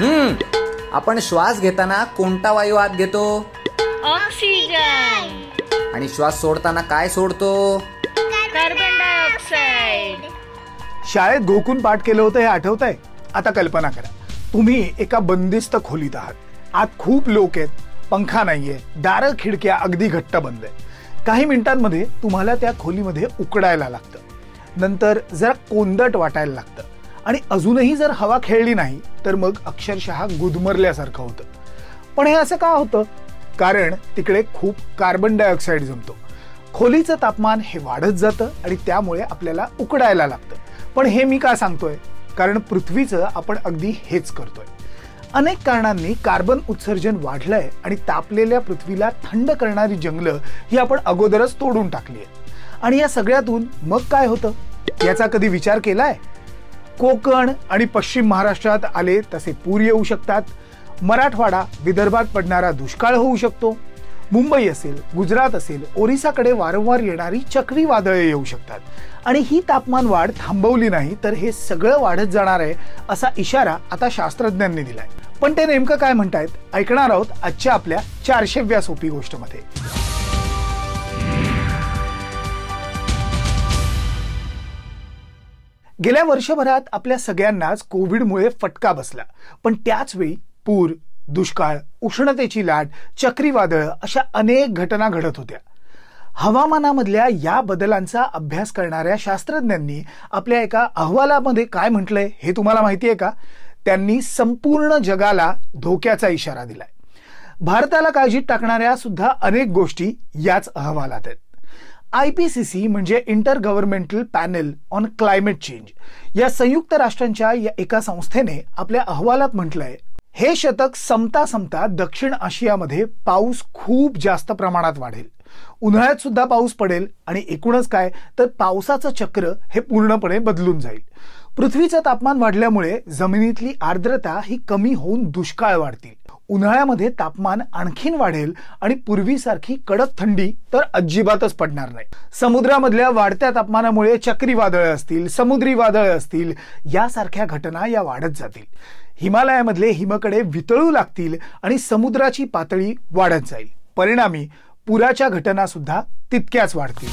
हम्म. आपण श्वास घेताना कोणता वायू आत घेतो? ऑक्सिजन. आणि श्वास सोडताना काय सोडतो? Carbon dioxide. शाळेत गोकून पाठ केलं होतं हे आठवत आहे आता कल्पना करा. तुम्ही एका बंदिस्त खोलीत आहात. आत खूप लोक आहेत. पंखा नाहीये. दारं खिडक्या अगदी घट्ट बंद आहे काही मिनिटांमध्ये तुम्हाला त्या खोलीमध्ये उकडायला लागतं. नंतर जरा कोंदट वाटायला लागतं. आणि अजूनही जर हवा खेळली नाही तर मग अक्षरशः गुदमरल्यासारखं होतं. पण हे असं का होतं? कारण तिकडे खूप कार्बन डायऑक्साईड जमतो. खोलीचं तापमान हे वाढत जातं आणि त्यामुळे आपल्याला उकडायला लागतं. पण हे मी का सांगतोय? कारण पृथ्वीचं आपण अगदी हेच करतोय. अनेक कारणांनी कार्बन उत्सर्जन वाढलंय आणि तापलेल्या पृथ्वीला थंड करणारी जंगलं ही आपण अगोदरच तोडून टाकली आहेत. आणि या सगळ्यातून मग काय होतं? याचा कधी विचार केलाय? कोकण आणि पश्चिम महाराष्ट्रात आले तसे पूर येऊ शकतात. मराठवाडा विदर्भात पडणारा दुष्काळ होऊ शकतो. मुंबई असेल गुजरात असेल ओरिसाकडे वारंवार येणारी चक्रीवादळे येऊ शकतात. आणि ही तापमान वाढ थांबवली नाही तर हे सगळं वाढत जाणार आहे असा इशारा आता शास्त्रज्ञांनी दिलाय. पण ते नेमकं काय म्हणतायत ऐकणार आहोत आजच्या आपल्या चारशेव्या सोपी गोष्टमध्ये गेल्या वर्षभरात आपल्या सगळ्यांनाच कोविडमुळे फटका बसला. पण त्याचवेळी पूर दुष्काळ उष्णतेची लाट चक्रीवादळ अशा अनेक घटना घडत होत्या. हवामानामधल्या या बदलांचा अभ्यास करणाऱ्या शास्त्रज्ञांनी आपल्या एका अहवालामध्ये काय म्हटलंय हे तुम्हाला माहिती आहे का? त्यांनी संपूर्ण जगाला धोक्याचा इशारा दिलाय. भारताला काळजीत टाकणाऱ्या सुद्धा अनेक गोष्टी याच अहवालात आहेत. आय पी सी सी म्हणजे intergovernmental panel on climate change या संयुक्त राष्ट्रांच्या या एका संस्थेने आपल्या अहवालात म्हटलंय हे शतक संपता संपता दक्षिण आशियामध्ये पाऊस खूप जास्त प्रमाणात वाढेल. उन्हाळ्यात सुद्धा पाऊस पडेल आणि एकूणच काय तर पावसाचं चक्र हे पूर्णपणे बदलून जाईल. पृथ्वीचं तापमान वाढल्यामुळे जमिनीतली आर्द्रता ही कमी होऊन दुष्काळ वाढतील. उन्हाळ्यामध्ये तापमान आणखीन वाढेल आणि पूर्वीसारखी कडक थंडी तर अजिबातच पडणार नाही. समुद्रामधल्या वाढत्या तापमानामुळे चक्रीवादळ असतील समुद्री वादळ असतील यासारख्या घटना या वाढत जातील. हिमालयामधले हिमकडे वितळू लागतील आणि समुद्राची पातळी वाढत जाईल. परिणामी पुराच्या घटना सुद्धा तितक्याच वाढतील.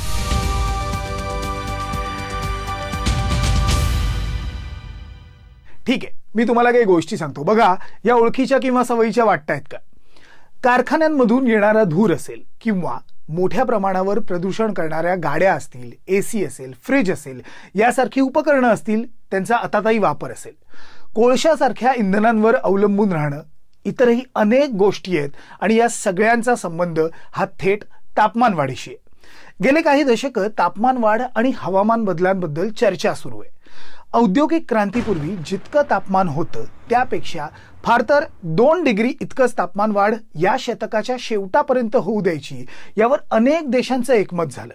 ठीक आहे. मी तुम्हाला काही गोष्टी सांगतो. बघा या ओळखीच्या किंवा सवयीच्या वाटतायत का? कारखान्यांमधून येणारा धूर असेल किंवा मोठ्या प्रमाणावर प्रदूषण करणाऱ्या गाड्या असतील एसी असेल फ्रीज असेल यासारखी उपकरणं असतील त्यांचा आताताही वापर असेल. कोळशासारख्या इंधनांवर अवलंबून राहणं इतरही अनेक गोष्टी आहेत आणि या सगळ्यांचा संबंध हा थेट तापमान वाढीशी आहे. गेले काही दशकं तापमान वाढ आणि हवामान बदलांबद्दल चर्चा सुरू आहे. औद्योगिक क्रांतीपूर्वी जितकं तापमान होतं त्यापेक्षा फार तर दोन डिग्री इतकंच तापमान वाढ या शतकाच्या शेवटापर्यंत होऊ द्यायची यावर अनेक देशांचं एकमत झालं.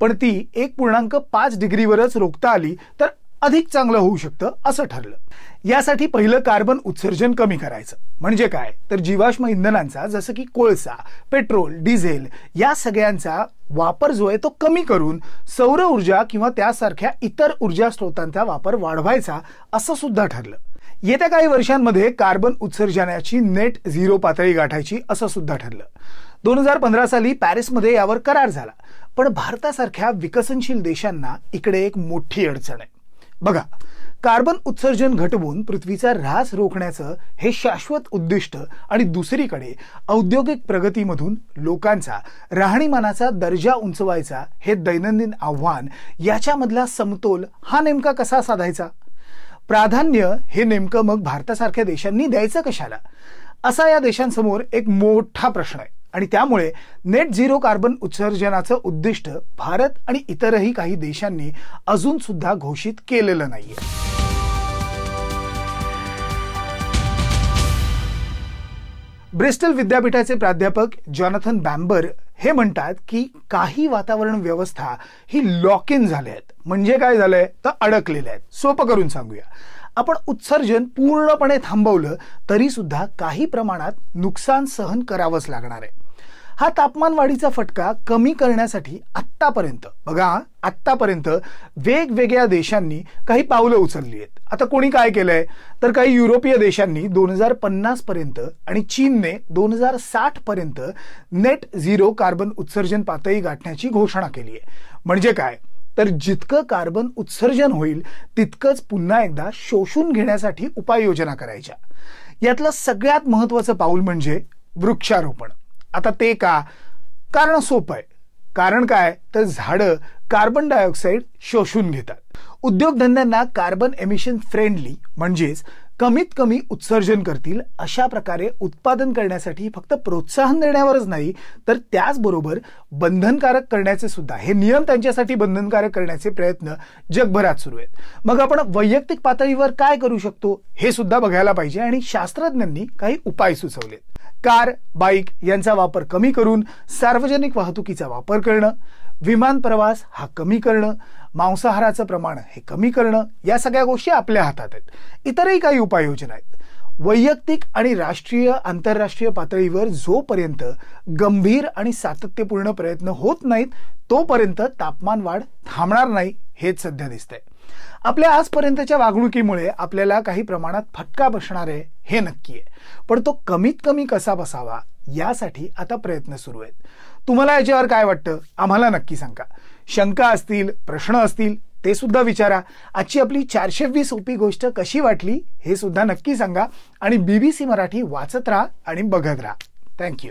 पण ती एक पूर्णांक पाच डिग्रीवरच रोखता आली तर अधिक चांगलं होऊ शकतं असं ठरलं. यासाठी पहिलं कार्बन उत्सर्जन कमी करायचं. म्हणजे काय? तर जीवाश्म इंधनांचा जसं की कोळसा पेट्रोल डिझेल या सगळ्यांचा वापर जो आहे तो कमी करून सौर ऊर्जा किंवा त्यासारख्या इतर ऊर्जा स्रोतांचा वापर वाढवायचा असं सुद्धा ठरलं. येत्या काही वर्षांमध्ये कार्बन उत्सर्जनाची नेट झिरो पातळी गाठायची असं सुद्धा ठरलं. दोन हजार पंधरा साली पॅरिसमध्ये यावर करार झाला. पण भारतासारख्या विकसनशील देशांना इकडे एक मोठी अडचण आहे. बघा कार्बन उत्सर्जन घटवून पृथ्वीचा ऱ्हास रोखण्याचं हे शाश्वत उद्दिष्ट आणि दुसरीकडे औद्योगिक प्रगतीमधून लोकांचा राहणीमानाचा दर्जा उंचवायचा हे दैनंदिन आव्हान याच्यामधला समतोल हा नेमका कसा साधायचा? प्राधान्य हे नेमकं मग भारतासारख्या देशांनी द्यायचं कशाला? असा या देशांसमोर एक मोठा प्रश्न आहे. आणि त्यामुळे नेट झिरो कार्बन उत्सर्जनाचं उद्दिष्ट भारत आणि इतरही काही देशांनी अजून सुद्धा घोषित केलेलं नाहीये. ब्रिस्टल विद्यापीठाचे प्राध्यापक जॉनथन बॅम्बर हे म्हणतात की काही वातावरण व्यवस्था ही लॉक इन झाल्या आहेत. म्हणजे काय झालंय? तर अडकलेल्या आहेत. सोपं करून सांगूया. आपण उत्सर्जन पूर्णपणे थांबवलं तरी सुद्धा काही प्रमाणात नुकसान सहन करावंच लागणार आहे. हा तापमान वाढीचा फटका कमी करण्यासाठी आत्तापर्यंत. बघा आत्तापर्यंत वेगवेगळ्या देशांनी काही पावलं उचलली आहेत. आता कोणी काय केलंय? तर काही युरोपीय देशांनी दोन हजार पन्नास पर्यंत आणि चीनने दोन हजार साठ पर्यंत नेट झिरो कार्बन उत्सर्जन पातळी गाठण्याची घोषणा केली आहे. म्हणजे काय? तर जितकं कार्बन उत्सर्जन होईल तितकंच पुन्हा एकदा शोषून घेण्यासाठी उपाययोजना करायच्या. यातलं सगळ्यात महत्वाचं पाऊल म्हणजे वृक्षारोपण. आता ते का? कारण सोपं आहे. कारण काय? तर झाडं कार्बन डायऑक्साईड शोषून घेतात. उद्योगधंद्यांना कार्बन एमिशन फ्रेंडली म्हणजेच कमीत कमी उत्सर्जन करतील अशा प्रकारे उत्पादन करण्यासाठी फक्त प्रोत्साहन देण्यावरच नाही तर त्याचबरोबर बंधनकारक करण्याचे सुद्धा. हे नियम त्यांच्यासाठी बंधनकारक करण्याचे प्रयत्न जगभरात सुरू आहेत. मग आपण वैयक्तिक पातळीवर काय करू शकतो हे सुद्धा बघायला पाहिजे आणि शास्त्रज्ञांनी काही उपाय सुचवलेत. कार बाईक यांचा वापर कमी करून सार्वजनिक वाहतुकीचा वापर करणं विमान प्रवास हा कमी करणं मांसाहाराचं प्रमाण हे कमी करणं या सगळ्या गोष्टी आपल्या हातात आहेत. इतरही काही उपाययोजना आहेत. वैयक्तिक आणि राष्ट्रीय आंतरराष्ट्रीय पातळीवर जोपर्यंत गंभीर आणि सातत्यपूर्ण प्रयत्न होत नाहीत तोपर्यंत तापमान वाढ थांबणार नाही हेच सध्या दिसतंय. आपल्या आजपर्यंतच्या वागणुकीमुळे आपल्याला काही प्रमाणात फटका बसणार आहे हे नक्की आहे. पण तो कमीत कमी कसा बसावा यासाठी आता प्रयत्न सुरू आहेत. तुम्हाला याच्यावर काय वाटतं? आम्हाला नक्की सांगा. शंका असतील प्रश्न असतील ते सुद्धा विचारा. आजची आपली चारशे वीस सोपी गोष्ट कशी वाटली हे सुद्धा नक्की सांगा. आणि बीबीसी मराठी वाचत राहा आणि बघत राहा. थँक्यू